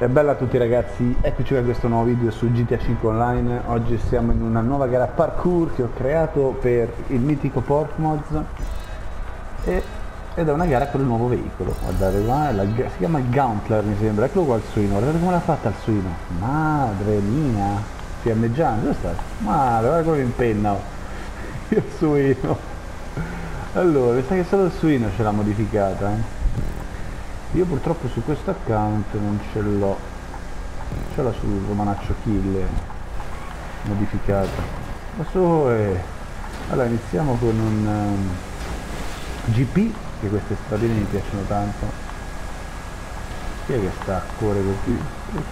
E bella a tutti ragazzi, eccoci a questo nuovo video su GTA 5 Online. Oggi siamo in una nuova gara parkour che ho creato per il mitico Portmods e, Ed è una gara con il nuovo veicolo. Guardate qua, la, si chiama Gauntler mi sembra, eccolo qua il suino, guardate come l'ha fatta il suino. Madre mia, fiammeggiante, dove sta? Madre, guarda come in penna oh. Il suino. Allora, mi sa che solo il suino ce l'ha modificata eh io purtroppo su questo account non ce l'ho. Ce l'ho sul romanaccio kill modificato. Adesso è... allora iniziamo con un um, GP che queste stradine mi piacciono tanto. Chi è che sta a cuore così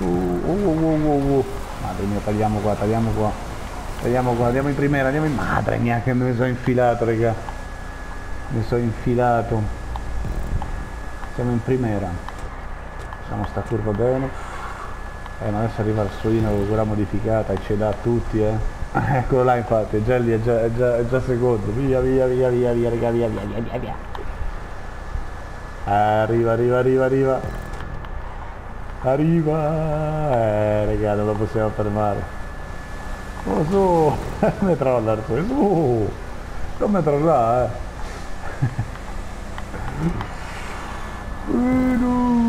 oh, oh, oh, oh, oh. madre mia tagliamo qua tagliamo qua. Tagliamo qua andiamo in primera andiamo in madre mia che mi sono infilato raga. Mi sono infilato siamo in primera. Facciamo sta curva bene. Eh ma adesso arriva il suino con quella modificata e ce l'ha tutti eh. Eccolo là infatti è già lì è già, è già, è già secondo. Via via via via via via via via via via via. Arriva arriva arriva arriva. Arriva. Eh raga non lo possiamo fermare. Oh su. Come trolla su. Come trolla eh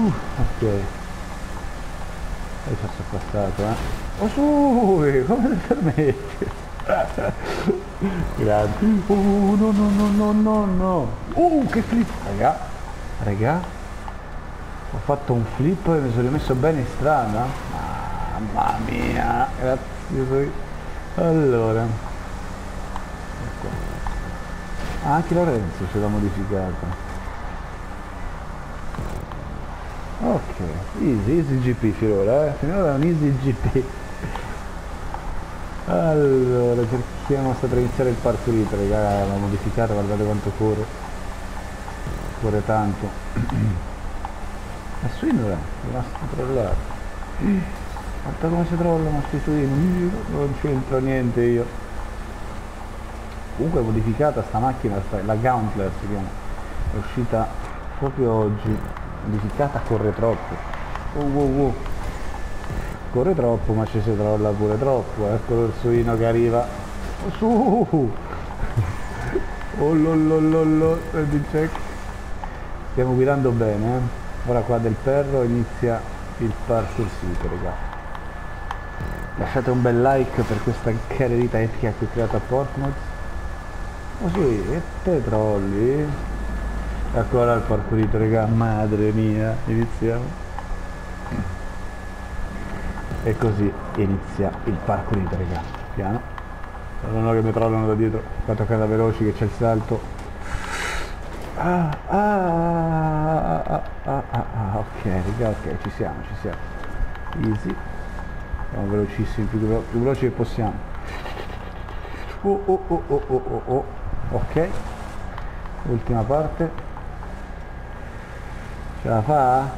Uh, ok. Hai fatto passato, eh? Oh su, come le permetti? Grazie. Oh, no, no, no, no, no, no. Uh, che flip. Raga, raga. Ho fatto un flip e mi sono rimesso bene in strada. Mamma mia. Grazie. Allora. Ecco. Ah, anche Lorenzo ce l'ha modificata. Ok easy easy gp finora eh. Finora è un easy gp allora cerchiamo sta per iniziare il parkour raga l'ho modificato guardate quanto corre. Corre tanto. È swindler rimasto trollato. Guarda come si trollano questi swing non c'entro niente io. Comunque è modificata sta macchina la Gauntler si chiama è uscita proprio oggi modificata corre troppo. Oh, oh, oh. corre troppo ma ci si trolla pure troppo eccolo il suino che arriva. Oh, su oh check stiamo guidando bene eh? ora qua del perro inizia il parkour sito raga. Lasciate un bel like per questa carrerita epica che ho creato a Portmouth oh sì, e te trolli ancora il parkourito raga madre mia iniziamo. E così inizia il parkourito raga piano. Non no che mi trollano da dietro. Qua toccata veloci che c'è il salto. Ah, ah, ah, ah, ah, ok raga ok ci siamo ci siamo. Easy. Siamo velocissimi più, più veloci che possiamo. Oh oh oh oh oh oh, oh. ok. Ultima parte Ce la fa?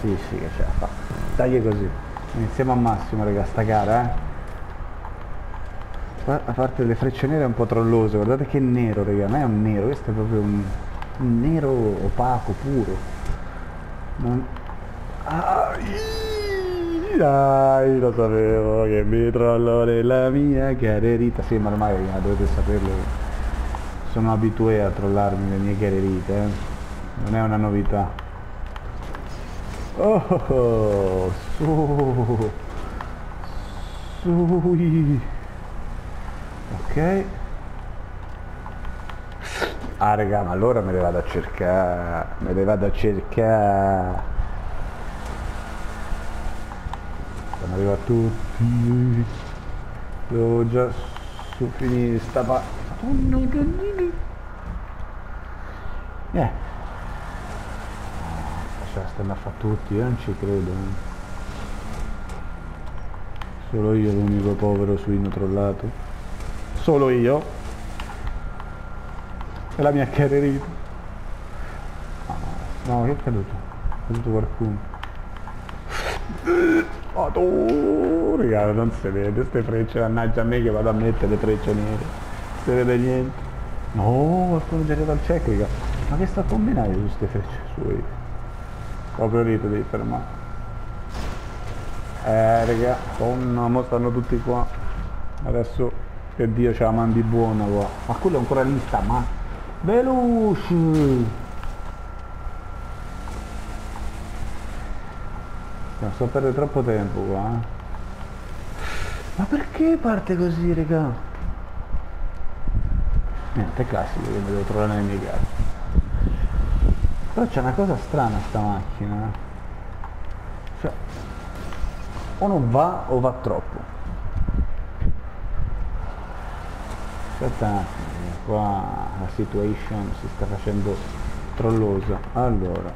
Sì, sì che ce la fa. Dai così. Iniziamo a massimo, raga, sta gara, eh. A parte le frecce nere è un po' trollose, guardate che nero, raga, non è un nero, questo è proprio un, un nero opaco, puro. Non... Ah, dai, lo sapevo che mi trollo nella mia carrerita. Sì, ma ormai dovete saperlo. Sono abitué a trollarmi le mie carrerite, eh. Non è una novità. Oh, su. Sui. Ok. Ah raga, ma allora me le vado a cercare. Me le vado a cercare. Sono arrivato tutti. Devo già su finire sta pa... Madonna, Eh cioè stanno a fare tutti, io non ci credo. Eh. Solo io l'unico povero suino trollato. Solo io. E la mia carrerita. No, che è caduto? È caduto qualcuno. Oh, raga, non si vede queste frecce, mannaggia a me che vado a mettere le frecce nere. Non si vede niente. No, qualcuno già arrivato al check, raga. Ma che sta combinando queste frecce? Su, Proprio lì ti devi fermare. Eh raga, no, mo stanno tutti qua. Adesso che Dio ce la mandi buona qua. Ma quello ancora lì sta, ma... Veloci! Non sto a perdere troppo tempo qua. Eh. Ma perché parte così, raga? Niente, è classico che mi devo trovare nei miei casi. Però c'è una cosa strana sta macchina. Cioè, o non va o va troppo. Aspetta un attimo, qua la situation si sta facendo trollosa. Allora.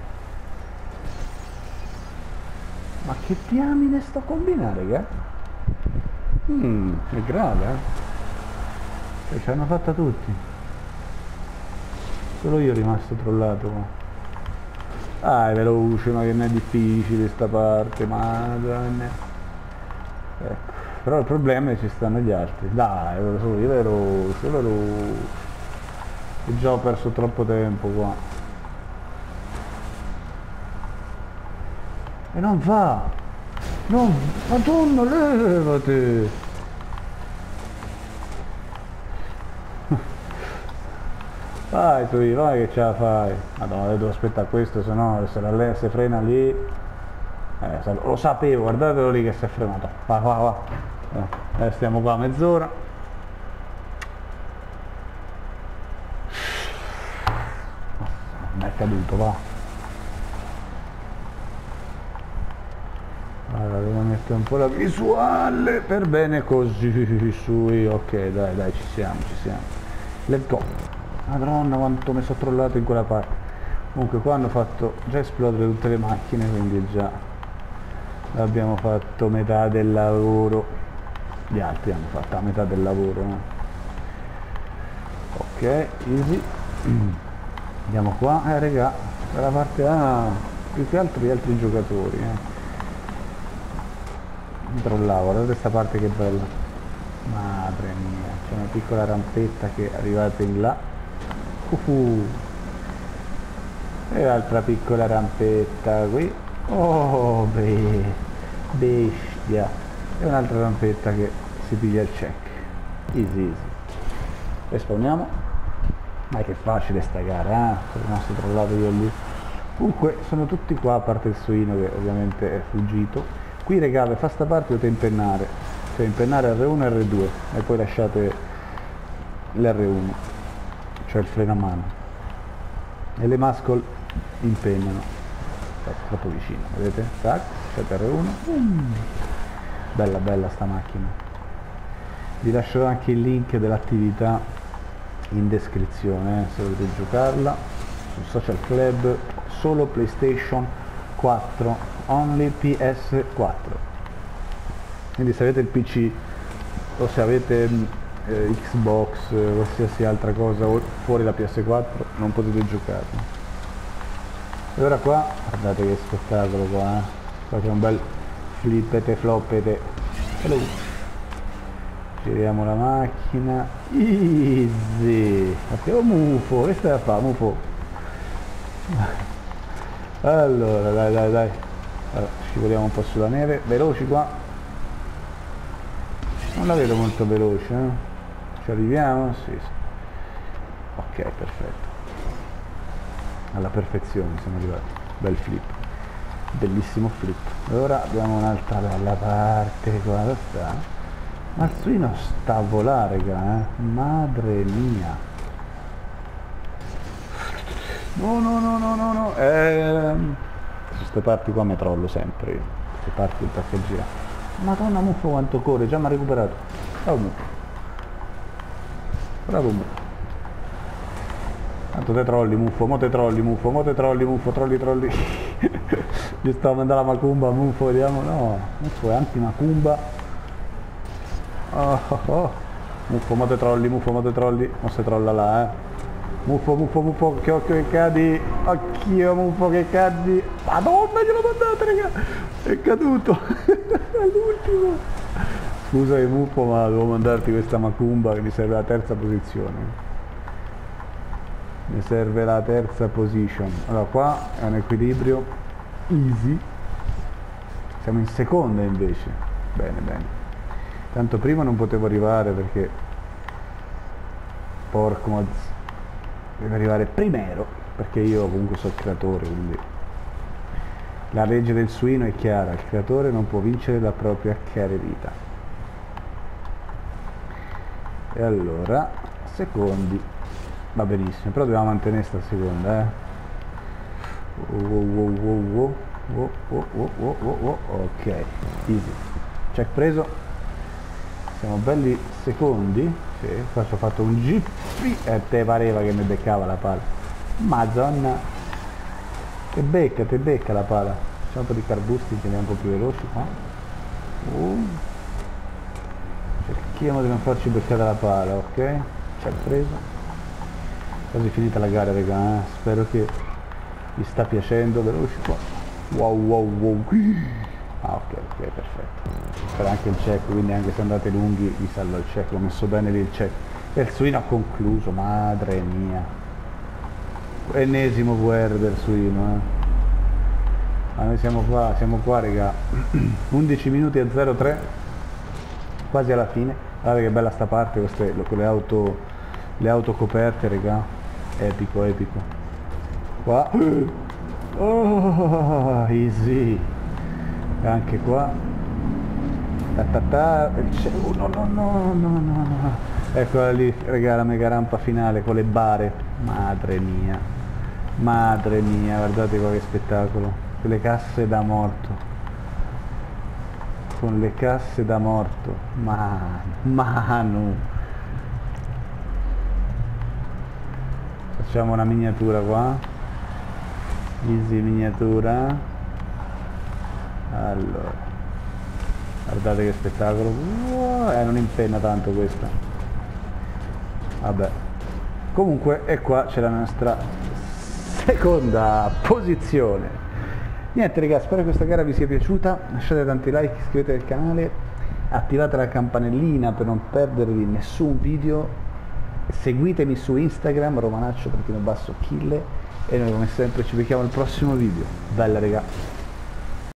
Ma che diamine sto a combinare, raga? Mmm, è grave, eh? Cioè, ci hanno fatta tutti. Solo io rimasto trollato qua. Ah, è veloce, ma che non è difficile sta parte, madonna. Ecco. Però il problema è che ci stanno gli altri. Dai, solo io veloce, veloce. E già ho perso troppo tempo qua. E non va! Non... Madonna, levati! Vai tu, vai che ce la fai. Madonna, devo aspettare questo, se no se, la, se frena lì... Eh, lo sapevo, guardatelo lì che si è frenato. Va, va, va. Eh, stiamo qua mezz'ora. Non è caduto, va. Allora, devo mettere un po' la visuale per bene così, su, ok, dai, dai, ci siamo, ci siamo. Let's go. Madonna quanto mi sono trollato in quella parte. Comunque qua hanno fatto già esplodere tutte le macchine, quindi già abbiamo fatto metà del lavoro. Gli altri hanno fatto la metà del lavoro. No? Ok, easy. Andiamo qua, eh raga, dalla parte A, più che altro gli altri giocatori. Eh. Trollavo, guardate questa parte che bella. Madre mia, c'è una piccola rampetta che arrivate in là Uh, e l'altra piccola rampetta qui. Oh be bestia. E un'altra rampetta che si piglia il check. Easy easy. Respawniamo. Ma che facile sta gara eh? sono rimasto trollato io lì. Comunque sono tutti qua a parte il suino che ovviamente è fuggito. Qui regale fa sta parte dovete impennare. Cioè impennare R1 e R2 e poi lasciate l'R1 cioè il freno a mano e le muscle impennano ecco, troppo vicino vedete? tac, c'è R1 mm. bella bella sta macchina vi lascerò anche il link dell'attività in descrizione eh, se volete giocarla sul social club solo playstation 4 only ps4 quindi se avete il pc o se avete eh, Xbox, eh, qualsiasi altra cosa fuori la PS4 non potete giocare. E ora qua, guardate che spettacolo qua, eh. qua c'è un bel flippete floppete. Hello. Giriamo la macchina. Easy. Abbiamo Mufo, che stai a fare Mufo? Allora, dai dai dai. Allora, scivoliamo un po' sulla neve, veloci qua. Non la vedo molto veloce, eh? Ci arriviamo? Sì, sì. Ok, perfetto. Alla perfezione siamo arrivati. Bel flip. Bellissimo flip. Ora abbiamo un'altra bella parte. Guarda sta. Ma il suino sta a volare, raga, eh? Madre mia. No, no, no, no, no, no. Ehm... Queste parti qua mi trollo sempre. Queste parti del parcheggiare. Madonna muffo quanto corre, già mi ha recuperato. Oh, muffo. Bravo muffo. Tanto te trolli muffo, mo te trolli muffo, mo te trolli muffo, trolli trolli. Gli stavo mandando la macumba muffo, vediamo. No, muffo è anti-macumba. Oh, oh, oh. Muffo, mo te trolli, muffo, mo te trolli. Mo se trolla là, eh. Muffo, muffo, muffo, che occhio che cadi. Occhio, muffo che cadi. Madonna, glielo mandate, raga. È caduto. È l'ultimo. Scusa che muffo ma devo mandarti questa macumba che mi serve la terza posizione. Mi serve la terza position. Allora qua è un equilibrio easy. siamo in seconda invece bene bene tanto prima non potevo arrivare perché Porkmods deve arrivare primero perché io comunque sono il creatore quindi la legge del suino è chiara il creatore non può vincere la propria chiara vita e allora secondi. Va benissimo però dobbiamo mantenere sta seconda ok easy. Check preso. Siamo belli secondi. Sì, qua ci ho fatto un GP e te pareva che mi beccava la pala. Madonna. Te becca te becca la pala. Facciamo un po' di carbusti che andiamo un po' più veloci qua uh. Cerchiamo di non farci beccare la pala ok? Ci ha preso. Quasi finita la gara raga eh? spero che vi sta piacendo veloci qua. Wow wow wow. Ah ok ok perfetto. C'era anche il check quindi anche se andate lunghi vi salva il check ho messo bene lì il check suino ha concluso madre mia. Ennesimo VR del suino eh. ma noi siamo qua siamo qua raga. 11 minuti e 03 quasi alla fine. Guardate che bella sta parte queste con le auto le auto coperte raga. Epico epico. Qua. Oh easy. Anche qua. Ta ta ta oh, no no no no no eccola lì raga la mega rampa finale con le bare. Madre mia. Madre mia guardate qua che spettacolo. Le casse da morto con le casse da morto. Man manu. Facciamo una miniatura qua. Easy miniatura. Allora. Guardate che spettacolo. Uh, eh, non impenna tanto questa. Vabbè. Comunque e qua c'è la nostra seconda posizione niente ragazzi spero che questa gara vi sia piaciuta. Lasciate tanti like iscrivetevi al canale attivate la campanellina per non perdervi nessun video. Seguitemi su Instagram romanaccio basso kill e noi come sempre ci becchiamo al prossimo video. Bella regà